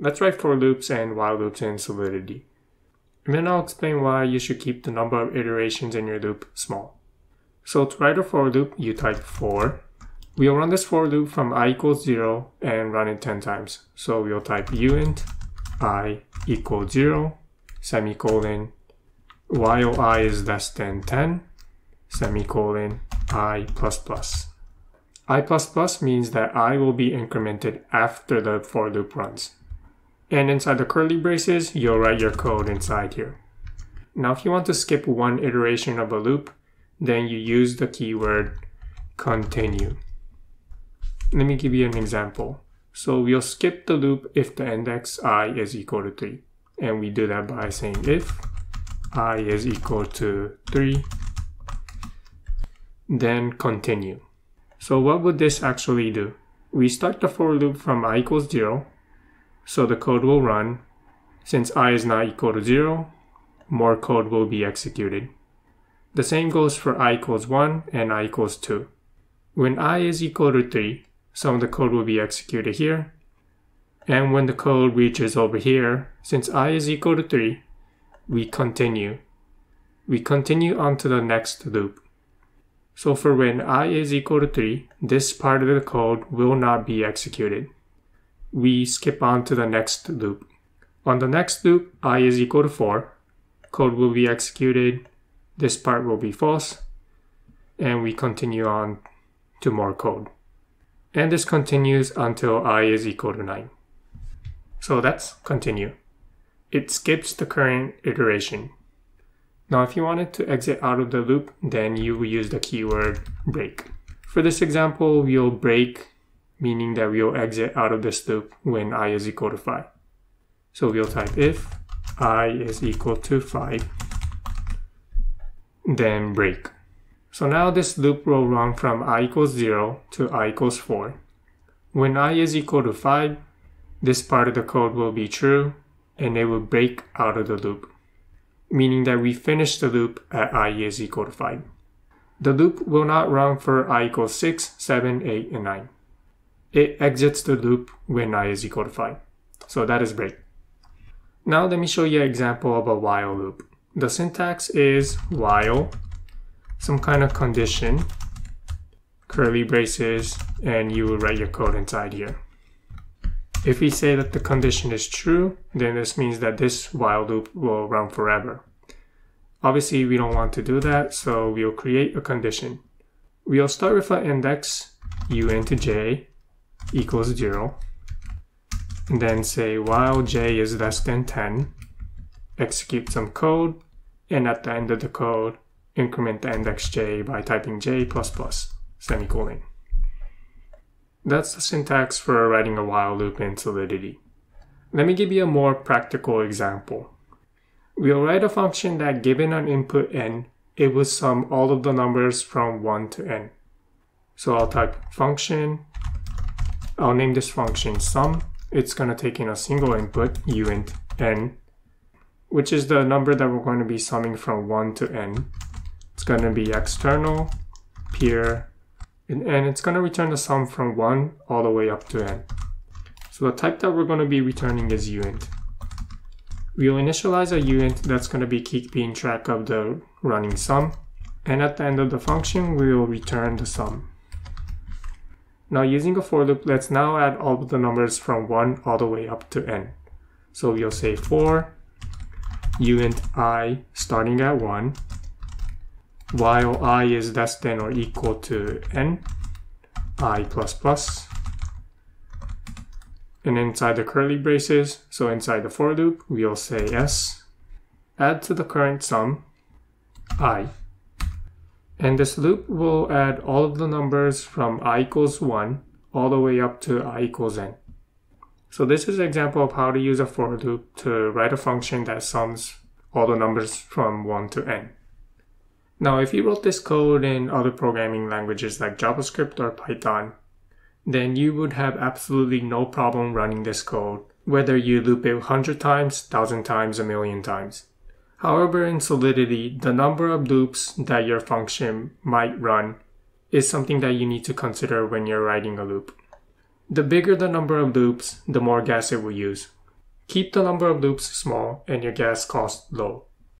Let's write for loops and while loops in Solidity. And then I'll explain why you should keep the number of iterations in your loop small. So to write a for loop, you type for. We'll run this for loop from i equals 0 and run it 10 times. So we'll type uint i equals 0, semicolon, while i is less than 10, semicolon, i plus plus. i plus plus means that i will be incremented after the for loop runs. And inside the curly braces, you'll write your code inside here. Now, if you want to skip one iteration of a loop, then you use the keyword continue. Let me give you an example. So we'll skip the loop if the index i is equal to 3. And we do that by saying if i is equal to 3, then continue. So what would this actually do? We start the for loop from i equals 0, so the code will run. Since i is not equal to 0, more code will be executed. The same goes for i equals 1 and i equals 2. When i is equal to 3, some of the code will be executed here. And when the code reaches over here, since i is equal to 3, we continue. We continue on to the next loop. So for when i is equal to 3, this part of the code will not be executed. We skip on to the next loop. On the next loop, i is equal to 4, code will be executed, this part will be false, and we continue on to more code. And this continues until i is equal to 9. So that's continue. It skips the current iteration. Now if you wanted to exit out of the loop, then you will use the keyword break. For this example, we'll break, meaning that we'll exit out of this loop when i is equal to 5. So we'll type if i is equal to 5, then break. So now this loop will run from i equals 0 to i equals 4. When i is equal to 5, this part of the code will be true and it will break out of the loop, meaning that we finish the loop at i is equal to 5. The loop will not run for i equals 6, 7, 8, and 9. It exits the loop when i is equal to 5. So that is break. Now let me show you an example of a while loop. The syntax is while, some kind of condition, curly braces, and you will write your code inside here. If we say that the condition is true, then this means that this while loop will run forever. Obviously, we don't want to do that, so we'll create a condition. We'll start with an index uint j equals 0, and then say while j is less than 10, execute some code, and at the end of the code, increment the index j by typing j plus plus, semicolon. That's the syntax for writing a while loop in Solidity. Let me give you a more practical example. We'll write a function that given an input n, it will sum all of the numbers from 1 to n. So I'll type function, I'll name this function sum. It's going to take in a single input, uint n, which is the number that we're going to be summing from 1 to n. It's going to be external, pure, and, and it's going to return the sum from 1 all the way up to n. So the type that we're going to be returning is uint. We'll initialize a uint that's going to be keeping track of the running sum, and at the end of the function, we will return the sum. Now using a for loop, let's now add all the numbers from 1 all the way up to n. So we'll say for uint i starting at 1 while i is less than or equal to n, i plus plus. And inside the curly braces, so inside the for loop, we'll say s, add to the current sum, i. And this loop will add all of the numbers from i equals 1 all the way up to i equals n. So this is an example of how to use a for loop to write a function that sums all the numbers from 1 to n. Now, if you wrote this code in other programming languages like JavaScript or Python, then you would have absolutely no problem running this code, whether you loop it 100 times, 1000 times, a million times. However, in Solidity, the number of loops that your function might run is something that you need to consider when you're writing a loop. The bigger the number of loops, the more gas it will use. Keep the number of loops small and your gas cost low.